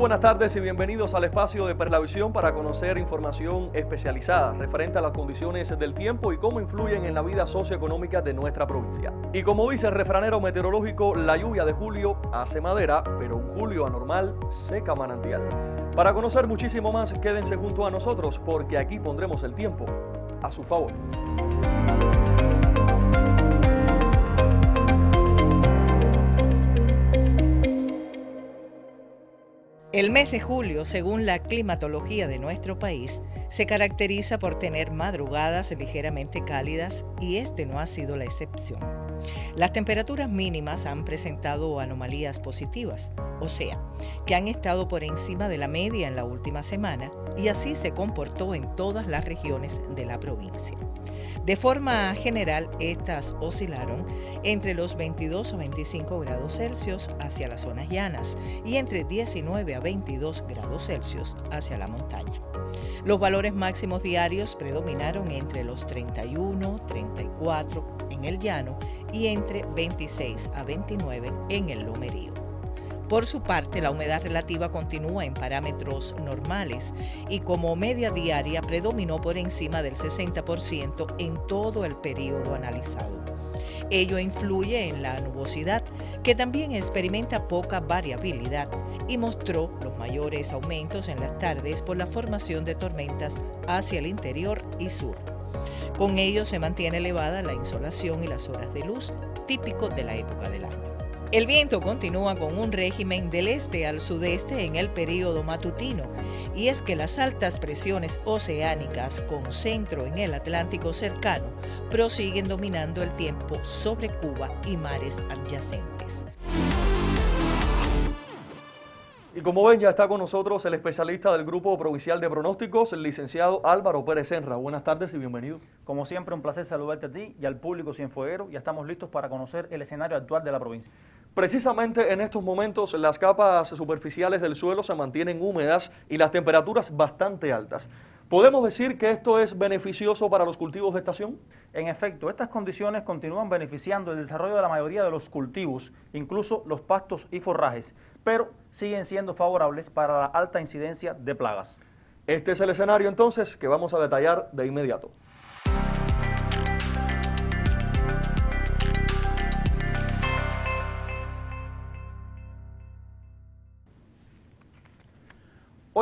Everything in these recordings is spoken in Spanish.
Buenas tardes y bienvenidos al espacio de Perlavisión para conocer información especializada referente a las condiciones del tiempo y cómo influyen en la vida socioeconómica de nuestra provincia. Y como dice el refranero meteorológico, la lluvia de julio hace madera, pero un julio anormal seca manantial. Para conocer muchísimo más, quédense junto a nosotros porque aquí pondremos el tiempo a su favor. El mes de julio, según la climatología de nuestro país, se caracteriza por tener madrugadas ligeramente cálidas y este no ha sido la excepción. Las temperaturas mínimas han presentado anomalías positivas, o sea, que han estado por encima de la media en la última semana y así se comportó en todas las regiones de la provincia. De forma general, estas oscilaron entre los 22 a 25 grados Celsius hacia las zonas llanas y entre 19 a 22 grados Celsius hacia la montaña. Los valores máximos diarios predominaron entre los 31, 34 en el llano y entre 26 a 29 en el lomerío. Por su parte, la humedad relativa continúa en parámetros normales y como media diaria predominó por encima del 60% en todo el periodo analizado. Ello influye en la nubosidad, que también experimenta poca variabilidad y mostró los mayores aumentos en las tardes por la formación de tormentas hacia el interior y sur. Con ello se mantiene elevada la insolación y las horas de luz, típicos de la época del año. El viento continúa con un régimen del este al sudeste en el período matutino, y es que las altas presiones oceánicas con centro en el Atlántico cercano prosiguen dominando el tiempo sobre Cuba y mares adyacentes. Y como ven, ya está con nosotros el especialista del Grupo Provincial de Pronósticos, el licenciado Álvaro Pérez Senra. Buenas tardes y bienvenido. Como siempre, un placer saludarte a ti y al público cienfueguero. Ya estamos listos para conocer el escenario actual de la provincia. Precisamente en estos momentos las capas superficiales del suelo se mantienen húmedas y las temperaturas bastante altas. ¿Podemos decir que esto es beneficioso para los cultivos de estación? En efecto, estas condiciones continúan beneficiando el desarrollo de la mayoría de los cultivos, incluso los pastos y forrajes, pero siguen siendo favorables para la alta incidencia de plagas. Este es el escenario entonces que vamos a detallar de inmediato.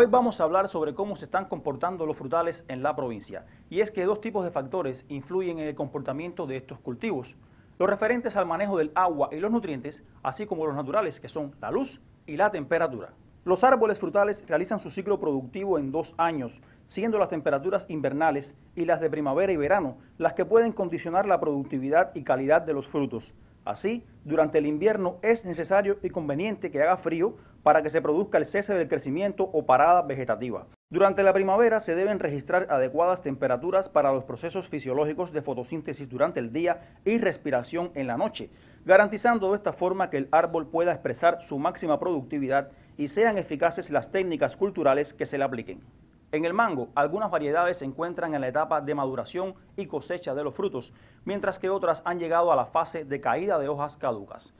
Hoy vamos a hablar sobre cómo se están comportando los frutales en la provincia. Y es que dos tipos de factores influyen en el comportamiento de estos cultivos. Los referentes al manejo del agua y los nutrientes, así como los naturales, que son la luz y la temperatura. Los árboles frutales realizan su ciclo productivo en dos años, siendo las temperaturas invernales y las de primavera y verano las que pueden condicionar la productividad y calidad de los frutos. Así, durante el invierno es necesario y conveniente que haga frío para que se produzca el cese del crecimiento o parada vegetativa. Durante la primavera se deben registrar adecuadas temperaturas para los procesos fisiológicos de fotosíntesis durante el día y respiración en la noche, garantizando de esta forma que el árbol pueda expresar su máxima productividad y sean eficaces las técnicas culturales que se le apliquen. En el mango, algunas variedades se encuentran en la etapa de maduración y cosecha de los frutos, mientras que otras han llegado a la fase de caída de hojas caducas.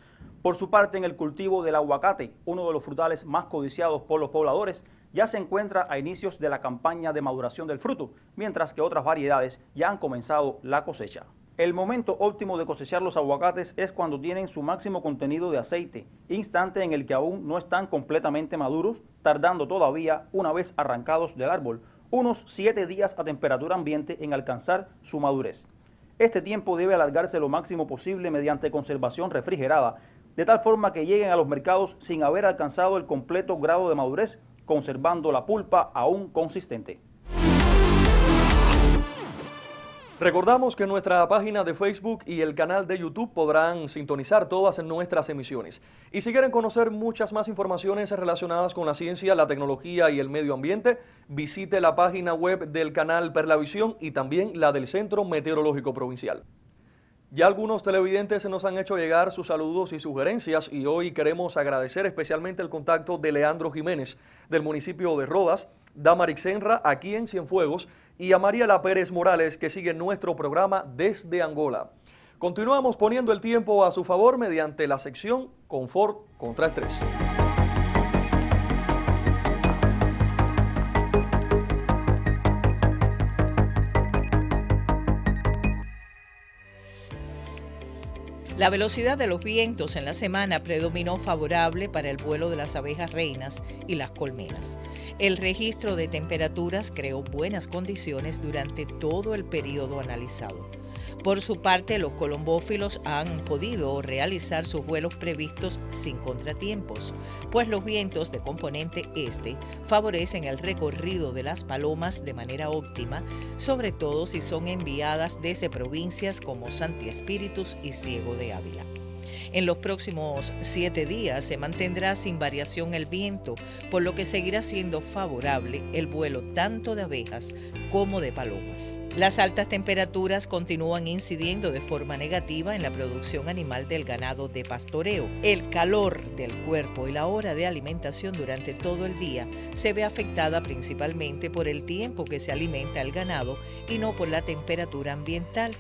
Por su parte, en el cultivo del aguacate, uno de los frutales más codiciados por los pobladores, ya se encuentra a inicios de la campaña de maduración del fruto, mientras que otras variedades ya han comenzado la cosecha. El momento óptimo de cosechar los aguacates es cuando tienen su máximo contenido de aceite, instante en el que aún no están completamente maduros, tardando todavía, una vez arrancados del árbol, unos 7 días a temperatura ambiente en alcanzar su madurez. Este tiempo debe alargarse lo máximo posible mediante conservación refrigerada, de tal forma que lleguen a los mercados sin haber alcanzado el completo grado de madurez, conservando la pulpa aún consistente. Recordamos que nuestra página de Facebook y el canal de YouTube podrán sintonizar todas nuestras emisiones. Y si quieren conocer muchas más informaciones relacionadas con la ciencia, la tecnología y el medio ambiente, visite la página web del canal Perlavisión y también la del Centro Meteorológico Provincial. Ya algunos televidentes nos han hecho llegar sus saludos y sugerencias y hoy queremos agradecer especialmente el contacto de Leandro Jiménez del municipio de Rodas, Damarik Senra aquí en Cienfuegos y a Mariela Pérez Morales, que sigue nuestro programa desde Angola. Continuamos poniendo el tiempo a su favor mediante la sección Confort contra Estrés. La velocidad de los vientos en la semana predominó favorable para el vuelo de las abejas reinas y las colmenas. El registro de temperaturas creó buenas condiciones durante todo el periodo analizado. Por su parte, los colombófilos han podido realizar sus vuelos previstos sin contratiempos, pues los vientos de componente este favorecen el recorrido de las palomas de manera óptima, sobre todo si son enviadas desde provincias como Santi Espíritus y Ciego de Ávila. En los próximos siete días se mantendrá sin variación el viento, por lo que seguirá siendo favorable el vuelo tanto de abejas como de palomas. Las altas temperaturas continúan incidiendo de forma negativa en la producción animal del ganado de pastoreo. El calor del cuerpo y la hora de alimentación durante todo el día se ve afectada principalmente por el tiempo que se alimenta el ganado y no por la temperatura ambiental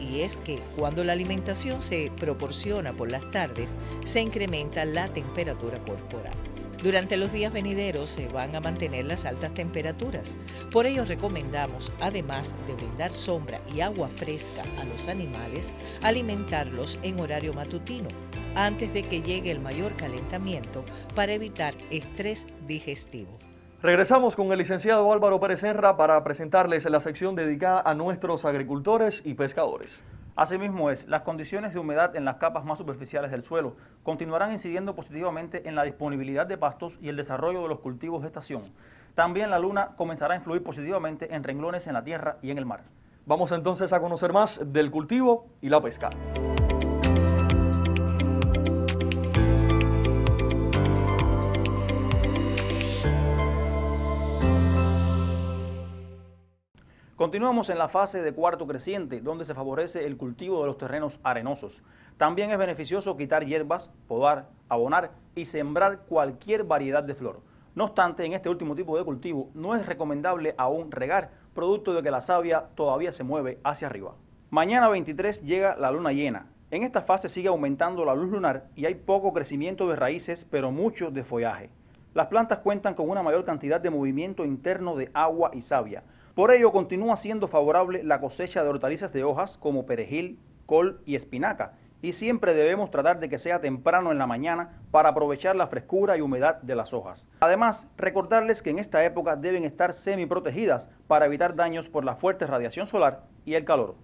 y es que cuando la alimentación se proporciona por las tardes, se incrementa la temperatura corporal. Durante los días venideros se van a mantener las altas temperaturas. Por ello recomendamos, además de brindar sombra y agua fresca a los animales, alimentarlos en horario matutino, antes de que llegue el mayor calentamiento para evitar estrés digestivo. Regresamos con el licenciado Álvaro Pérez Enra para presentarles la sección dedicada a nuestros agricultores y pescadores. Asimismo es, las condiciones de humedad en las capas más superficiales del suelo continuarán incidiendo positivamente en la disponibilidad de pastos y el desarrollo de los cultivos de estación. También la luna comenzará a influir positivamente en renglones en la tierra y en el mar. Vamos entonces a conocer más del cultivo y la pesca. Continuamos en la fase de cuarto creciente, donde se favorece el cultivo de los terrenos arenosos. También es beneficioso quitar hierbas, podar, abonar y sembrar cualquier variedad de flor. No obstante, en este último tipo de cultivo no es recomendable aún regar, producto de que la savia todavía se mueve hacia arriba. Mañana 23 llega la luna llena. En esta fase sigue aumentando la luz lunar y hay poco crecimiento de raíces, pero mucho de follaje. Las plantas cuentan con una mayor cantidad de movimiento interno de agua y savia, por ello, continúa siendo favorable la cosecha de hortalizas de hojas como perejil, col y espinaca, y siempre debemos tratar de que sea temprano en la mañana para aprovechar la frescura y humedad de las hojas. Además, recordarles que en esta época deben estar semi protegidas para evitar daños por la fuerte radiación solar y el calor.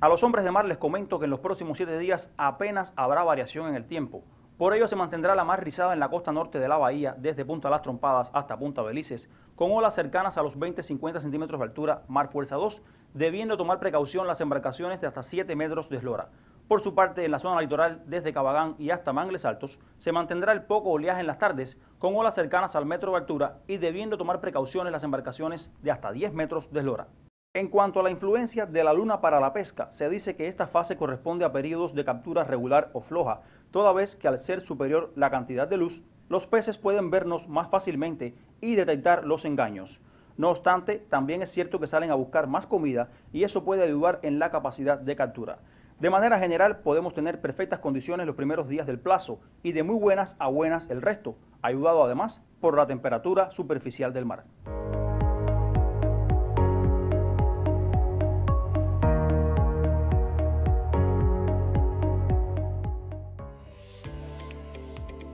A los hombres de mar les comento que en los próximos siete días apenas habrá variación en el tiempo. Por ello se mantendrá la mar rizada en la costa norte de la bahía, desde Punta Las Trompadas hasta Punta Belices, con olas cercanas a los 20-50 centímetros de altura, mar fuerza 2, debiendo tomar precaución las embarcaciones de hasta 7 metros de eslora. Por su parte, en la zona litoral, desde Cabagán y hasta Mangles Altos, se mantendrá el poco oleaje en las tardes, con olas cercanas al metro de altura y debiendo tomar precauciones las embarcaciones de hasta 10 metros de eslora. En cuanto a la influencia de la luna para la pesca, se dice que esta fase corresponde a periodos de captura regular o floja, toda vez que al ser superior la cantidad de luz, los peces pueden vernos más fácilmente y detectar los engaños. No obstante, también es cierto que salen a buscar más comida y eso puede ayudar en la capacidad de captura. De manera general, podemos tener perfectas condiciones los primeros días del plazo y de muy buenas a buenas el resto, ayudado además por la temperatura superficial del mar.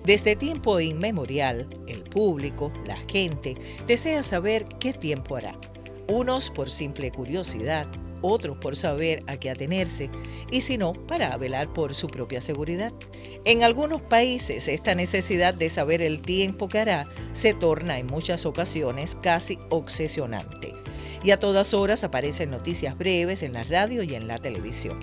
Desde tiempo inmemorial, el público, la gente, desea saber qué tiempo hará. Unos por simple curiosidad, otros por saber a qué atenerse y si no, para velar por su propia seguridad. En algunos países esta necesidad de saber el tiempo que hará se torna en muchas ocasiones casi obsesionante y a todas horas aparecen noticias breves en la radio y en la televisión.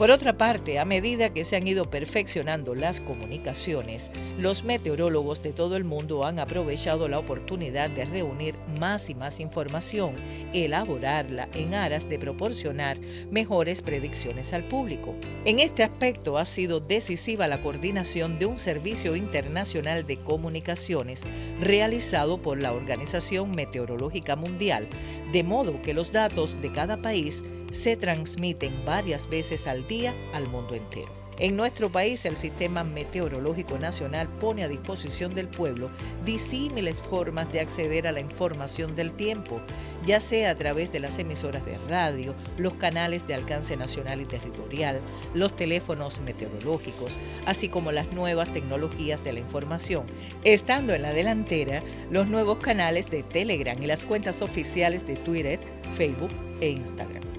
Por otra parte, a medida que se han ido perfeccionando las comunicaciones, los meteorólogos de todo el mundo han aprovechado la oportunidad de reunir más y más información, elaborarla en aras de proporcionar mejores predicciones al público. En este aspecto ha sido decisiva la coordinación de un servicio internacional de comunicaciones realizado por la Organización Meteorológica Mundial, de modo que los datos de cada país se transmiten varias veces al al mundo entero. En nuestro país, el Sistema Meteorológico Nacional pone a disposición del pueblo disímiles formas de acceder a la información del tiempo, ya sea a través de las emisoras de radio, los canales de alcance nacional y territorial, los teléfonos meteorológicos, así como las nuevas tecnologías de la información, estando en la delantera los nuevos canales de Telegram y las cuentas oficiales de Twitter, Facebook e Instagram.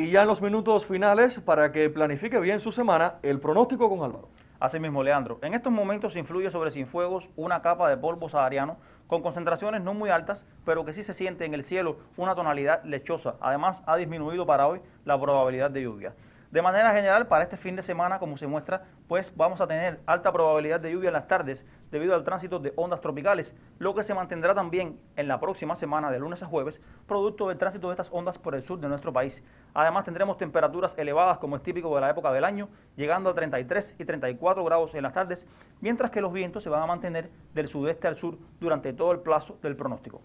Y ya en los minutos finales, para que planifique bien su semana, el pronóstico con Álvaro. Así mismo, Leandro. En estos momentos influye sobre Cienfuegos una capa de polvo sahariano con concentraciones no muy altas, pero que sí se siente en el cielo una tonalidad lechosa. Además, ha disminuido para hoy la probabilidad de lluvia. De manera general, para este fin de semana, como se muestra, pues vamos a tener alta probabilidad de lluvia en las tardes debido al tránsito de ondas tropicales, lo que se mantendrá también en la próxima semana, de lunes a jueves, producto del tránsito de estas ondas por el sur de nuestro país. Además, tendremos temperaturas elevadas, como es típico de la época del año, llegando a 33 y 34 grados en las tardes, mientras que los vientos se van a mantener del sudeste al sur durante todo el plazo del pronóstico.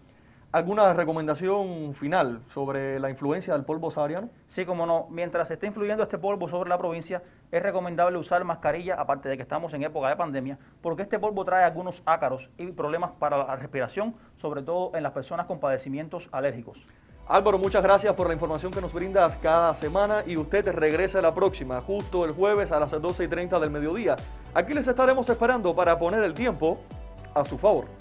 ¿Alguna recomendación final sobre la influencia del polvo sahariano? Sí, como no. Mientras se esté influyendo este polvo sobre la provincia, es recomendable usar mascarilla, aparte de que estamos en época de pandemia, porque este polvo trae algunos ácaros y problemas para la respiración, sobre todo en las personas con padecimientos alérgicos. Álvaro, muchas gracias por la información que nos brindas cada semana y usted regresa la próxima, justo el jueves a las 12 y 30 del mediodía. Aquí les estaremos esperando para poner el tiempo a su favor.